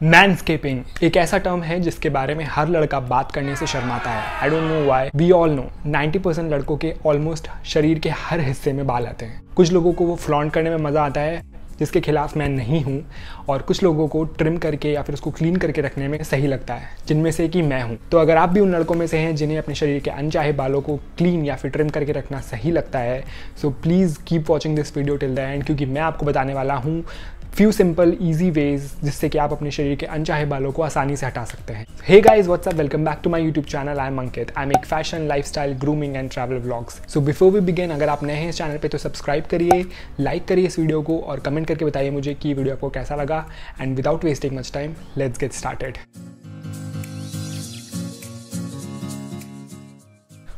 मैनस्केपिंग एक ऐसा टर्म है जिसके बारे में हर लड़का बात करने से शर्माता है। I don't know why we all know 90 percent लड़कों के ऑलमोस्ट शरीर के हर हिस्से में बाल आते हैं। कुछ लोगों को वो फ्लॉन्ट करने में मज़ा आता है, जिसके खिलाफ मैं नहीं हूँ, और कुछ लोगों को ट्रिम करके या फिर उसको क्लीन करके रखने में सही लगता है, जिनमें से कि मैं हूँ। तो अगर आप भी उन लड़कों में से हैं जिन्हें अपने शरीर के अनचाहे बालों को क्लीन या फिर ट्रिम करके रखना सही लगता है so please keep watching this video till the end क्योंकि मैं आपको बताने वाला हूँ फ्यू सिंपल इजी वेज जिससे कि आप अपने शरीर के अनचाहे बालों को आसानी से हटा सकते हैं। Hey guys what's up welcome back to my YouTube channel I am Ankit I make fashion lifestyle grooming and travel vlogs so before we begin अगर आप नए हैं इस चैनल पे तो सब्सक्राइब करिए लाइक करिए इस वीडियो को और कमेंट करके बताइए मुझे कि वीडियो आपको कैसा लगा। And without wasting much time let's get started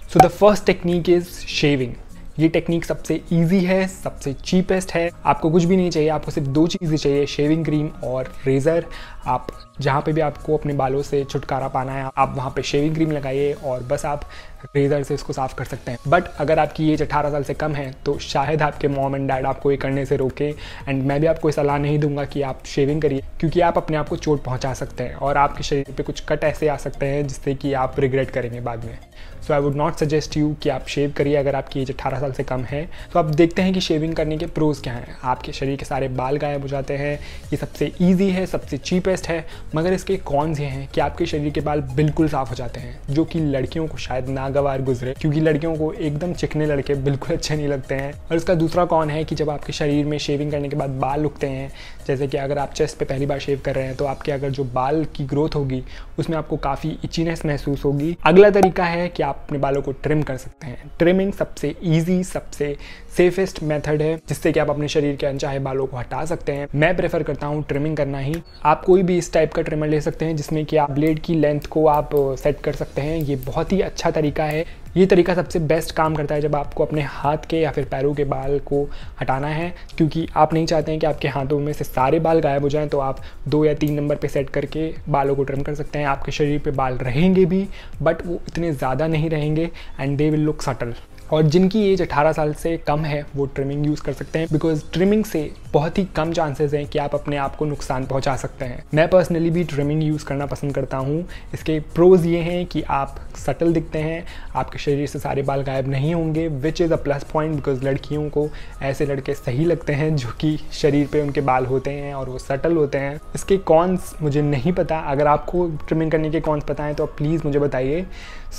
so the first technique is shaving ये टेक्निक सबसे ईजी है, सबसे चीपेस्ट है। आपको कुछ भी नहीं चाहिए, आपको सिर्फ़ दो चीज़ें चाहिए शेविंग क्रीम और रेज़र आप जहाँ पे भी आपको अपने बालों से छुटकारा पाना है, आप वहाँ पे शेविंग क्रीम लगाइए और बस आप रेज़र से इसको साफ़ कर सकते हैं। बट अगर आपकी एज अठारह साल से कम है तो शायद आपके मॉम एंड डैड आपको ये करने से रोके। एंड मैं भी आपको सलाह नहीं दूँगा कि आप शेविंग करिए, क्योंकि आप अपने आप को चोट पहुँचा सकते हैं और आपके शरीर पर कुछ कट ऐसे आ सकते हैं जिससे कि आप रिग्रेट करेंगे बाद में। So I would not suggest you कि आप शेव करिए अगर आपकी एज अठारह साल से कम है। तो आप देखते हैं कि शेविंग करने के प्रोज क्या हैं। आपके शरीर के सारे बाल गायब हो जाते हैं, ये सबसे ईजी है, सबसे चीपेस्ट है, मगर इसके कॉन्स ये हैं कि आपके शरीर के बाल बिल्कुल साफ़ हो जाते हैं, जो कि लड़कियों को शायद नागवार गुजरे, क्योंकि लड़कियों को एकदम चिकने लड़के बिल्कुल अच्छे नहीं लगते हैं। और इसका दूसरा कौन है कि जब आपके शरीर में शेविंग करने के बाद बाल उगते हैं, जैसे कि अगर आप चेस्ट पे पहली बार शेव कर रहे हैं तो आपके अगर जो बाल की ग्रोथ होगी, उसमें आपको काफ़ी इचीनेस महसूस होगी। अगला तरीका है कि आप अपने बालों को ट्रिम कर सकते हैं। ट्रिमिंग सबसे ईजी सबसे सेफेस्ट मेथड है, जिससे कि आप अपने शरीर के अनचाहे बालों को हटा सकते हैं। मैं प्रेफर करता हूँ ट्रिमिंग करना ही। आप कोई भी इस टाइप का ट्रिमर ले सकते हैं, जिसमें कि आप ब्लेड की लेंथ को आप सेट कर सकते हैं। ये बहुत ही अच्छा तरीका है। ये तरीका सबसे बेस्ट काम करता है जब आपको अपने हाथ के या फिर पैरों के बाल को हटाना है, क्योंकि आप नहीं चाहते हैं कि आपके हाथों में से सारे बाल गायब हो जाएँ तो आप दो या तीन नंबर पे सेट करके बालों को ट्रिम कर सकते हैं। आपके शरीर पे बाल रहेंगे भी बट वो इतने ज़्यादा नहीं रहेंगे and they will look subtle और जिनकी एज 18 साल से कम है, वो ट्रिमिंग यूज़ कर सकते हैं। बिकॉज़ ट्रिमिंग से बहुत ही कम चांसेस हैं कि आप अपने आप को नुकसान पहुँचा सकते हैं। मैं पर्सनली भी ट्रिमिंग यूज़ करना पसंद करता हूँ। इसके प्रोज ये हैं कि आप सटल दिखते हैं, आपके शरीर से सारे बाल गायब नहीं होंगे which is a plus point because लड़कियों को ऐसे लड़के सही लगते हैं जो कि शरीर पर उनके बाल होते हैं और वो सटल होते हैं। इसके कॉन्स मुझे नहीं पता। अगर आपको ट्रिमिंग करने के कॉन्स पता हैं तो प्लीज़ मुझे बताइए।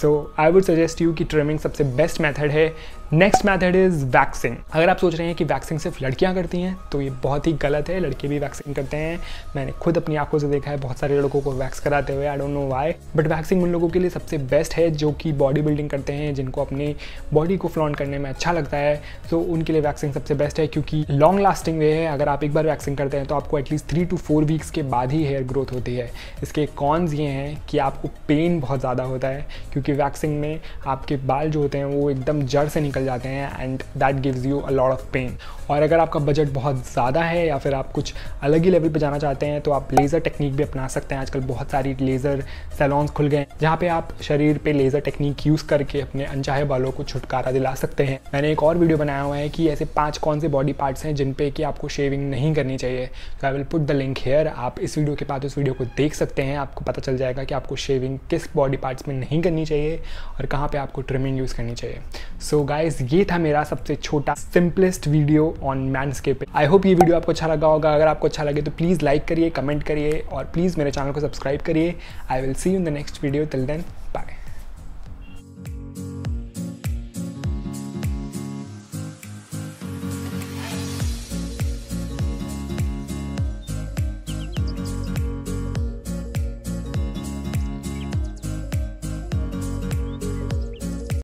So I would suggest you कि ट्रिमिंग सबसे बेस्ट मेथड है mensaje next method is waxing अगर आप सोच रहे हैं कि वैक्सिंग सिर्फ़ लड़कियाँ करती हैं तो ये बहुत ही गलत है। लड़के भी वैक्सिंग करते हैं। मैंने खुद अपनी आँखों से देखा है, बहुत सारे लड़कों को वैक्स कराते हुए। I don't know why but waxing उन लोगों के लिए सबसे बेस्ट है जो कि बॉडी बिल्डिंग करते हैं, जिनको अपनी बॉडी को फ्लॉन्ट करने में अच्छा लगता है। तो उनके लिए वैक्सिंग सबसे बेस्ट है क्योंकि लॉन्ग लास्टिंग वे है। अगर आप एक बार वैक्सिंग करते हैं तो आपको at least three two four weeks के बाद ही हेयर ग्रोथ होती है। इसके कॉन्स ये हैं कि आपको पेन बहुत ज़्यादा होता है, क्योंकि वैक्सिंग में आपके बाल जो होते हैं, वो एकदम जड़ से निकल जाते हैं and that gives you a lot of pain और अगर आपका बजट बहुत ज़्यादा है या फिर आप कुछ अलग ही लेवल पे जाना चाहते हैं तो आप लेज़र टेक्निक भी अपना सकते हैं। आजकल बहुत सारी लेज़र सैलॉन्स खुल गए जहाँ पे आप शरीर पे लेज़र टेक्निक यूज़ करके अपने अनचाहे बालों को छुटकारा दिला सकते हैं। मैंने एक और वीडियो बनाया हुआ है कि ऐसे पाँच कौन से बॉडी पार्ट्स हैं जिन पे कि आपको शेविंग नहीं करनी चाहिए। तो I will put the link here आप इस वीडियो के बाद उस वीडियो को देख सकते हैं। आपको पता चल जाएगा कि आपको शेविंग किस बॉडी पार्ट्स में नहीं करनी चाहिए और कहाँ पर आपको ट्रिमिंग यूज़ करनी चाहिए। सो गाइज़ ये था मेरा सबसे छोटा simplest video on manscape I hope ये वीडियो आपको अच्छा लगा होगा। अगर आपको अच्छा लगे तो प्लीज़ लाइक करिए कमेंट करिए और प्लीज़ मेरे चैनल को सब्सक्राइब करिए। I will see you in the next video till then bye